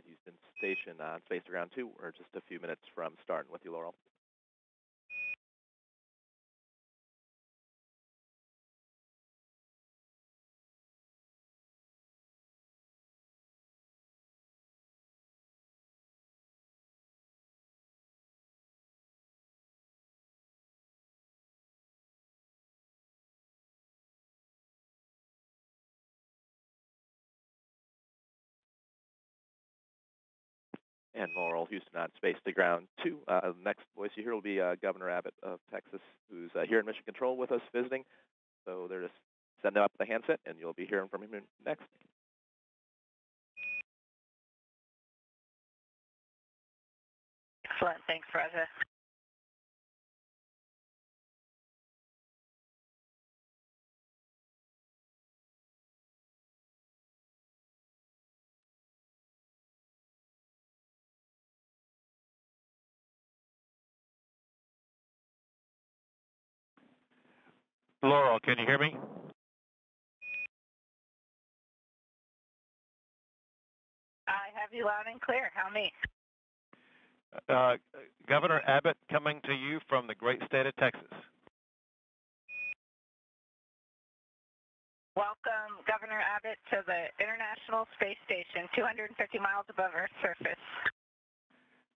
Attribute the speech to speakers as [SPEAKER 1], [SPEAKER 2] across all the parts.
[SPEAKER 1] and Houston Station on Space Ground 2. We're just a few minutes from starting with you, Loral. And Loral Houston on Space to Ground 2. Uh, next voice you hear will be uh, Governor Abbott of Texas, who's uh, here in Mission Control with us visiting. So they're just sending up the handset, and you'll be hearing from him next.
[SPEAKER 2] Excellent. Thanks, Roger.
[SPEAKER 3] Loral, can you hear me?
[SPEAKER 2] I have you loud and clear. How me?
[SPEAKER 3] Uh, Governor Abbott coming to you from the great state of Texas.
[SPEAKER 2] Welcome, Governor Abbott, to the International Space Station, 250 miles above Earth's surface.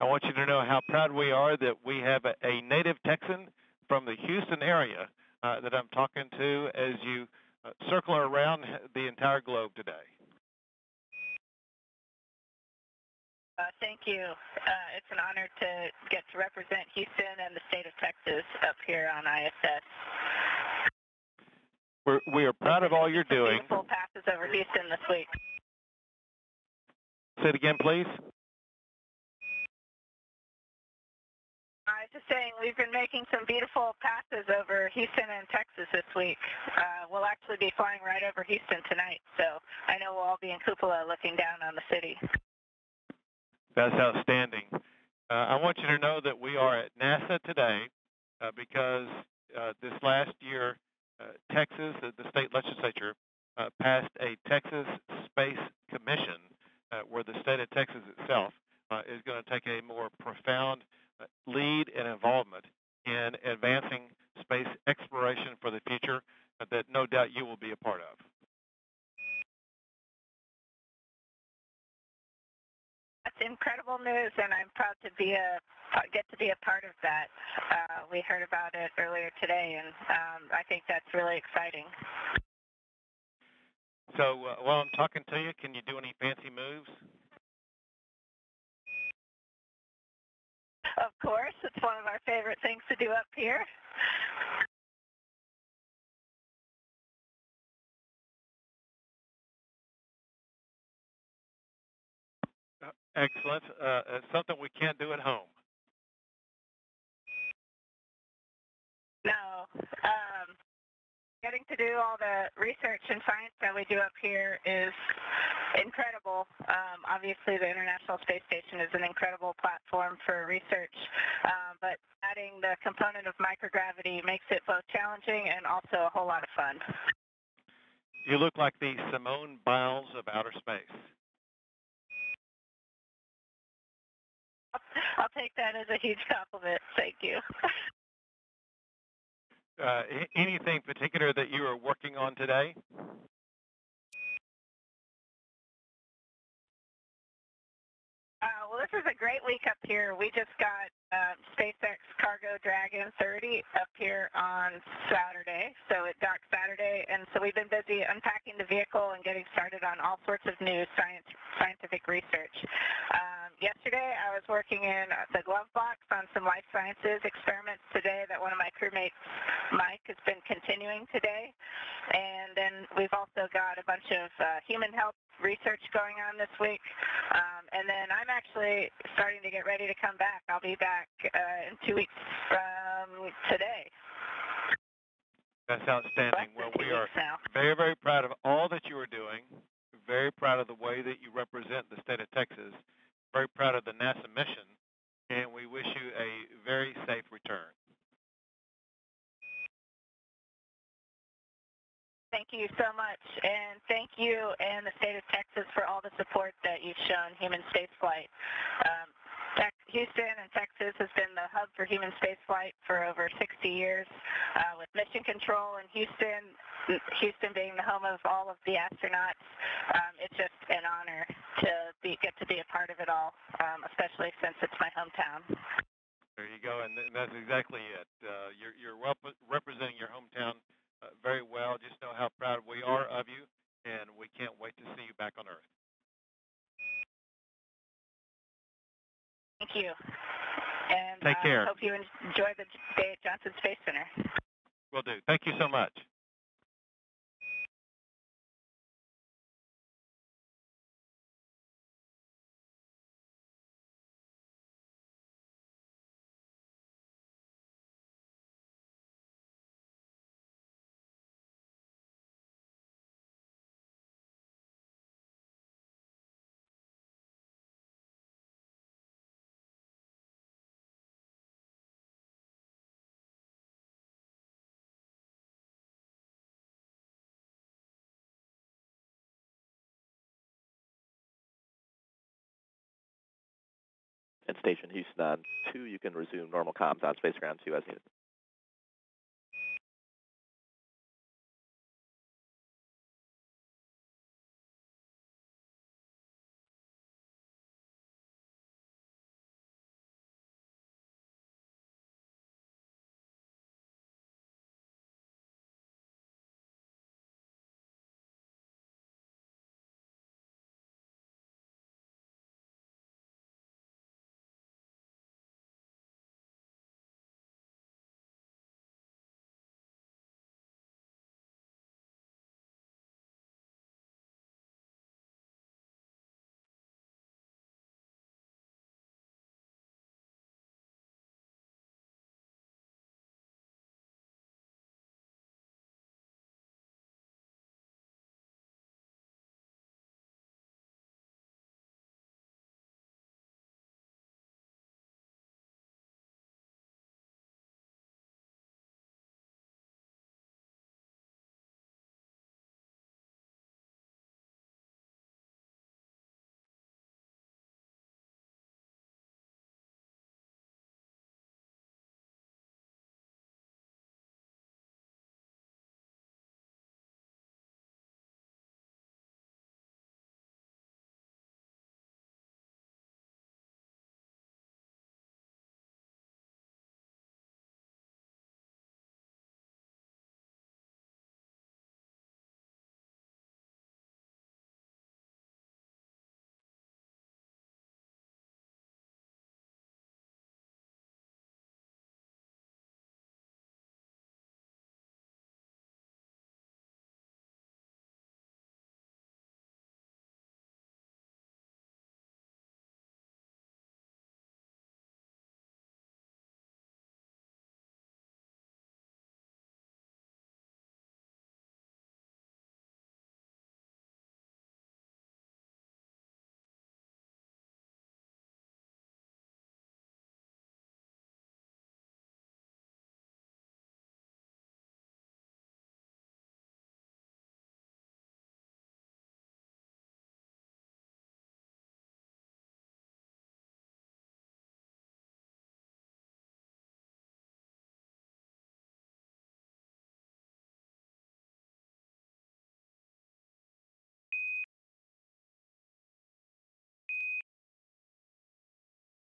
[SPEAKER 3] I want you to know how proud we are that we have a, a native Texan from the Houston area uh, that I'm talking to as you uh, circle around the entire globe today.
[SPEAKER 2] Uh, thank you. Uh, it's an honor to get to represent Houston and the state of Texas up here on ISS.
[SPEAKER 3] We're, we are proud of all you're doing.
[SPEAKER 2] Beautiful passes over Houston this week.
[SPEAKER 3] Say it again, please.
[SPEAKER 2] Saying we've been making some beautiful passes over Houston and Texas this week. Uh, we'll actually be flying right over Houston tonight, so I know we'll all be in cupola looking down on the city.
[SPEAKER 3] That's outstanding. Uh, I want you to know that we are at NASA today uh, because uh, this last year, uh, Texas, the state legislature, uh, passed a Texas Space Commission where the state of Texas itself is going to take a more profound lead and involvement in advancing space exploration for the future that no doubt you will be a part of.
[SPEAKER 2] That's incredible news, and I'm proud to be a get to be a part of that. Uh, we heard about it earlier today, and um, I think that's really exciting.
[SPEAKER 3] So uh, while I'm talking to you, can you do any fancy moves?
[SPEAKER 2] Of course, it's one of our favorite things to do up here.
[SPEAKER 3] Uh, excellent. Uh, it's something we can't do at home.
[SPEAKER 2] No. Um, getting to do all the research and science that we do up here is Um, obviously, the International Space Station is an incredible platform for research, um, but adding the component of microgravity makes it both challenging and also a whole lot of fun.
[SPEAKER 3] You look like the Simone Biles of outer space.
[SPEAKER 2] I'll take that as a huge compliment. Thank you.
[SPEAKER 3] Uh, anything particular that you are working on today?
[SPEAKER 2] Well, this is a great week up here. We just got um, SpaceX Cargo Dragon 30 up here on Saturday, so it docked Saturday, and so we've been busy unpacking the vehicle and getting started on all sorts of new science, scientific research. Um, yesterday, I was working in the glove box on some life sciences experiments today that one of my crewmates, Mike, has been continuing today, and then we've also got a bunch of uh, human health research going on this week. Um, and then I'm actually starting to get ready to come back. I'll be back uh, in two weeks from today.
[SPEAKER 3] That's outstanding. Well, we are very, very proud of all that you are doing. Very proud of the way that you represent the state of Texas. Very proud of the NASA mission. And we wish you a very safe return.
[SPEAKER 2] Thank you so much. And thank you and the state of Texas for all the support that you've shown human spaceflight. Um, Houston and Texas has been the hub for human spaceflight for over 60 years, uh, with mission control in Houston, Houston being the home of all of the astronauts. Um, it's just an honor to be, get to be a part of it all, um, especially since it's my hometown.
[SPEAKER 3] There you go, and, th- and that's exactly it. Uh, you're you're well representing your hometown uh, very well. Just know how proud we are of you, and we can't wait to
[SPEAKER 2] you. And
[SPEAKER 3] Take
[SPEAKER 2] uh,
[SPEAKER 3] care.
[SPEAKER 2] hope you enjoy the day at Johnson Space Center.
[SPEAKER 3] Will do. Thank you so much.
[SPEAKER 1] And Station Houston on 2, you can resume normal comms on Space Ground 2 as needed.